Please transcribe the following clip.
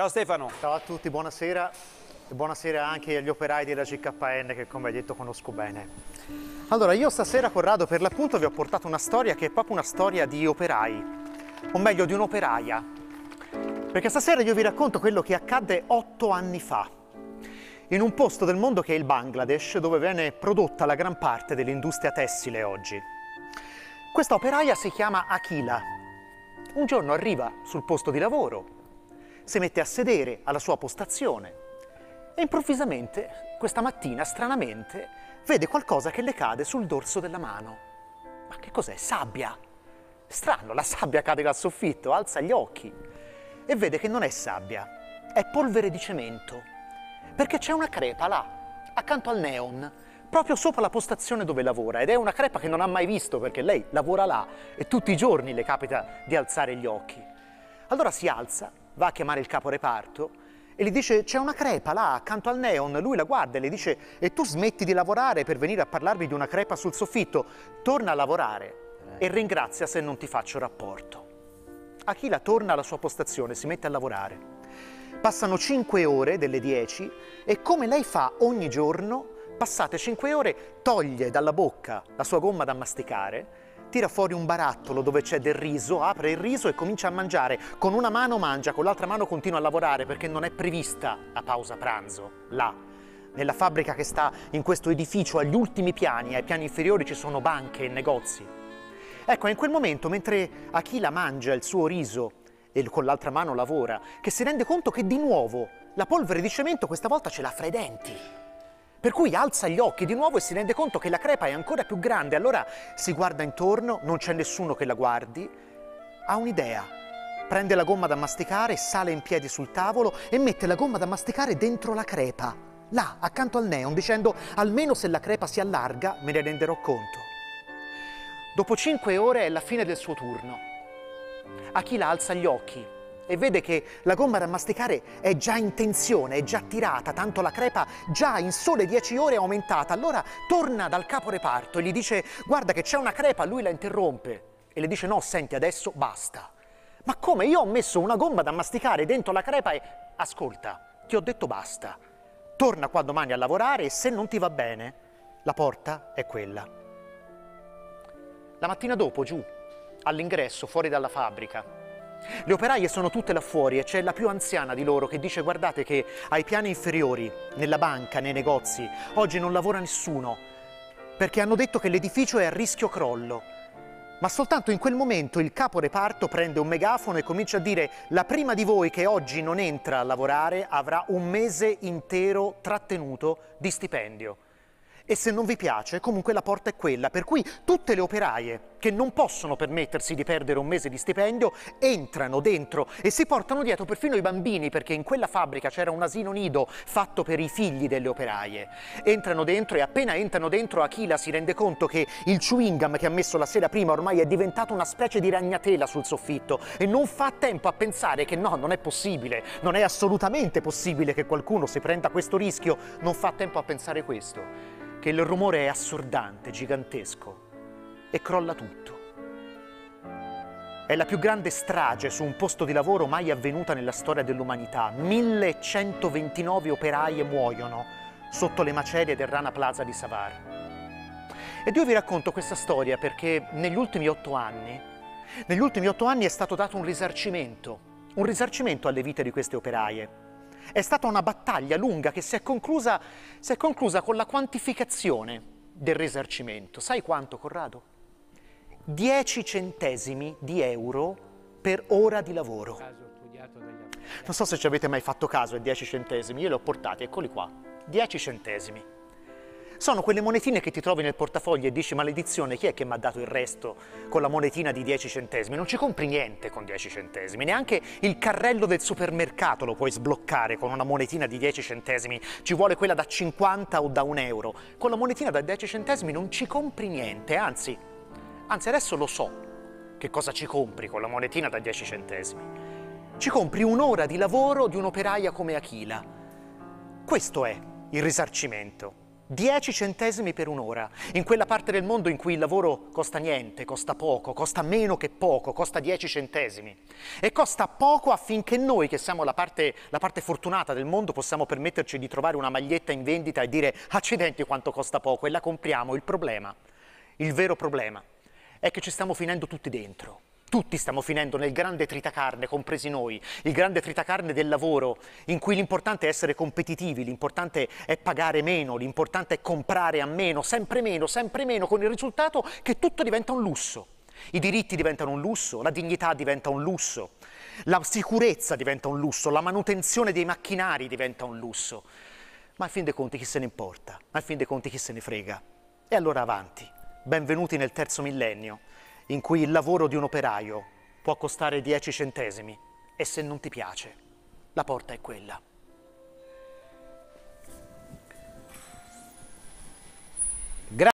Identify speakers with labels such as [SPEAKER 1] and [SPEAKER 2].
[SPEAKER 1] Ciao Stefano.
[SPEAKER 2] Ciao a tutti, buonasera e buonasera anche agli operai della CKN che come hai detto conosco bene. Allora, io stasera Corrado per l'appunto vi ho portato una storia che è proprio una storia di operai, o meglio di un'operaia. Perché stasera io vi racconto quello che accadde otto anni fa, in un posto del mondo che è il Bangladesh, dove viene prodotta la gran parte dell'industria tessile oggi. Questa operaia si chiama Akila. Un giorno arriva sul posto di lavoro, si mette a sedere alla sua postazione e improvvisamente, questa mattina, stranamente, vede qualcosa che le cade sul dorso della mano. Ma che cos'è? Sabbia! Strano, la sabbia cade dal soffitto, alza gli occhi e vede che non è sabbia, è polvere di cemento, perché c'è una crepa là, accanto al neon, proprio sopra la postazione dove lavora ed è una crepa che non ha mai visto perché lei lavora là e tutti i giorni le capita di alzare gli occhi. Allora si alza, va a chiamare il capo reparto e gli dice c'è una crepa là accanto al neon, lui la guarda e le dice e tu smetti di lavorare per venire a parlarmi di una crepa sul soffitto, torna a lavorare e ringrazia se non ti faccio rapporto. Achila torna alla sua postazione, si mette a lavorare. Passano 5 ore delle 10 e come lei fa ogni giorno, passate 5 ore, toglie dalla bocca la sua gomma da masticare tira fuori un barattolo dove c'è del riso, apre il riso e comincia a mangiare. Con una mano mangia, con l'altra mano continua a lavorare perché non è prevista la pausa pranzo, là. Nella fabbrica che sta in questo edificio agli ultimi piani, ai piani inferiori ci sono banche e negozi. Ecco, è in quel momento, mentre Achila mangia il suo riso e con l'altra mano lavora, che si rende conto che di nuovo la polvere di cemento questa volta ce l'ha fra i denti. Per cui alza gli occhi di nuovo e si rende conto che la crepa è ancora più grande. Allora si guarda intorno, non c'è nessuno che la guardi. Ha un'idea. Prende la gomma da masticare, sale in piedi sul tavolo e mette la gomma da masticare dentro la crepa, là, accanto al neon, dicendo almeno se la crepa si allarga me ne renderò conto. Dopo cinque ore è la fine del suo turno. Achila alza gli occhi e vede che la gomma da masticare è già in tensione, è già tirata, tanto la crepa già in sole 10 ore è aumentata. Allora torna dal capo reparto e gli dice guarda che c'è una crepa, lui la interrompe e le dice no, senti adesso basta. Ma come? Io ho messo una gomma da masticare dentro la crepa e ascolta, ti ho detto basta. Torna qua domani a lavorare e se non ti va bene, la porta è quella. La mattina dopo, giù, all'ingresso, fuori dalla fabbrica, le operaie sono tutte là fuori e c'è la più anziana di loro che dice guardate che ai piani inferiori, nella banca, nei negozi, oggi non lavora nessuno perché hanno detto che l'edificio è a rischio crollo. Ma soltanto in quel momento il capo reparto prende un megafono e comincia a dire la prima di voi che oggi non entra a lavorare avrà un mese intero trattenuto di stipendio e se non vi piace comunque la porta è quella, per cui tutte le operaie che non possono permettersi di perdere un mese di stipendio entrano dentro e si portano dietro perfino i bambini perché in quella fabbrica c'era un asino nido fatto per i figli delle operaie. Entrano dentro e appena entrano dentro Achila si rende conto che il chewing gum che ha messo la sera prima ormai è diventato una specie di ragnatela sul soffitto e non fa tempo a pensare che no, non è possibile, non è assolutamente possibile che qualcuno si prenda questo rischio, non fa tempo a pensare questo che il rumore è assordante, gigantesco e crolla tutto. È la più grande strage su un posto di lavoro mai avvenuta nella storia dell'umanità. 1129 operaie muoiono sotto le macerie del Rana Plaza di Savar. Ed io vi racconto questa storia perché negli ultimi otto anni, negli ultimi otto anni è stato dato un risarcimento, un risarcimento alle vite di queste operaie. È stata una battaglia lunga che si è conclusa, si è conclusa con la quantificazione del risarcimento. Sai quanto, Corrado? 10 centesimi di euro per ora di lavoro. Non so se ci avete mai fatto caso ai 10 centesimi, io li ho portati, eccoli qua, 10 centesimi. Sono quelle monetine che ti trovi nel portafoglio e dici maledizione, chi è che mi ha dato il resto con la monetina di 10 centesimi? Non ci compri niente con 10 centesimi, neanche il carrello del supermercato lo puoi sbloccare con una monetina di 10 centesimi, ci vuole quella da 50 o da un euro. Con la monetina da 10 centesimi non ci compri niente, anzi, anzi adesso lo so che cosa ci compri con la monetina da 10 centesimi. Ci compri un'ora di lavoro di un'operaia come Achila. Questo è il risarcimento 10 centesimi per un'ora, in quella parte del mondo in cui il lavoro costa niente, costa poco, costa meno che poco, costa 10 centesimi. E costa poco affinché noi, che siamo la parte, la parte fortunata del mondo, possiamo permetterci di trovare una maglietta in vendita e dire accidenti quanto costa poco e la compriamo. Il problema, il vero problema, è che ci stiamo finendo tutti dentro. Tutti stiamo finendo nel grande tritacarne, compresi noi, il grande tritacarne del lavoro, in cui l'importante è essere competitivi, l'importante è pagare meno, l'importante è comprare a meno, sempre meno, sempre meno, con il risultato che tutto diventa un lusso. I diritti diventano un lusso, la dignità diventa un lusso, la sicurezza diventa un lusso, la manutenzione dei macchinari diventa un lusso. Ma a fin dei conti chi se ne importa? Ma a fin dei conti chi se ne frega? E allora avanti. Benvenuti nel terzo millennio in cui il lavoro di un operaio può costare 10 centesimi e se non ti piace, la porta è quella.